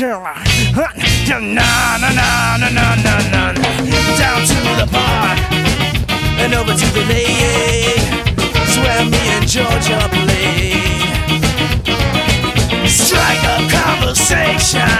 Na na na na na na na Down to the park and over to the lake. It's where me and Georgia play. Strike up conversation